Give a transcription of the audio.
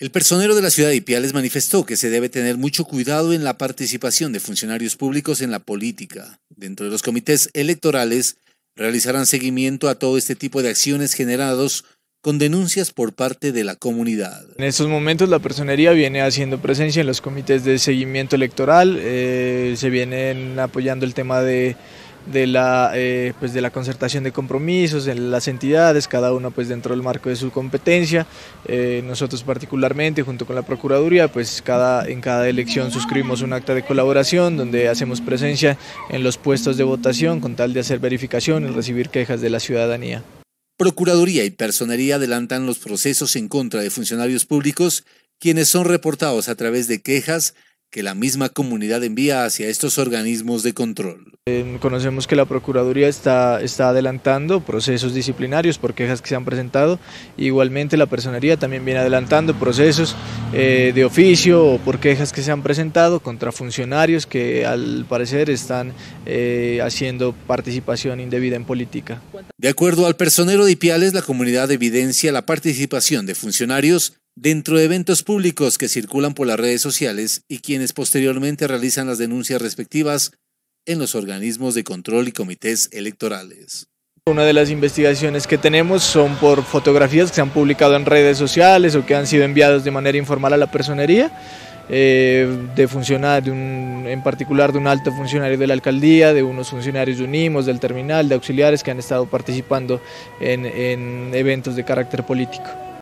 El personero de la ciudad de Ipiales manifestó que se debe tener mucho cuidado en la participación de funcionarios públicos en la política. Dentro de los comités electorales realizarán seguimiento a todo este tipo de acciones generados con denuncias por parte de la comunidad. En estos momentos la personería viene haciendo presencia en los comités de seguimiento electoral, eh, se vienen apoyando el tema de la, eh, pues de la concertación de compromisos en las entidades, cada una pues dentro del marco de su competencia. Eh, nosotros particularmente junto con la Procuraduría pues cada, en cada elección suscribimos un acta de colaboración donde hacemos presencia en los puestos de votación con tal de hacer verificación y recibir quejas de la ciudadanía. Procuraduría y Personería adelantan los procesos en contra de funcionarios públicos quienes son reportados a través de quejas que la misma comunidad envía hacia estos organismos de control. Eh, conocemos que la Procuraduría está, está adelantando procesos disciplinarios por quejas que se han presentado. Igualmente la Personería también viene adelantando procesos eh, de oficio o por quejas que se han presentado contra funcionarios que al parecer están eh, haciendo participación indebida en política. De acuerdo al personero de Ipiales, la comunidad evidencia la participación de funcionarios dentro de eventos públicos que circulan por las redes sociales y quienes posteriormente realizan las denuncias respectivas en los organismos de control y comités electorales. Una de las investigaciones que tenemos son por fotografías que se han publicado en redes sociales o que han sido enviadas de manera informal a la personería, eh, de funcionar, de un, en particular de un alto funcionario de la alcaldía, de unos funcionarios de UNIMOS, del terminal, de auxiliares que han estado participando en, en eventos de carácter político.